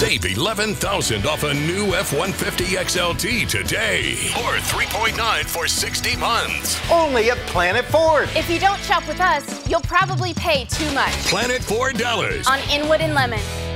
Save 11000 off a new F 150 XLT today. Or 3.9 for 60 months. Only at Planet Ford. If you don't shop with us, you'll probably pay too much Planet Ford Dallas. on Inwood and Lemmon.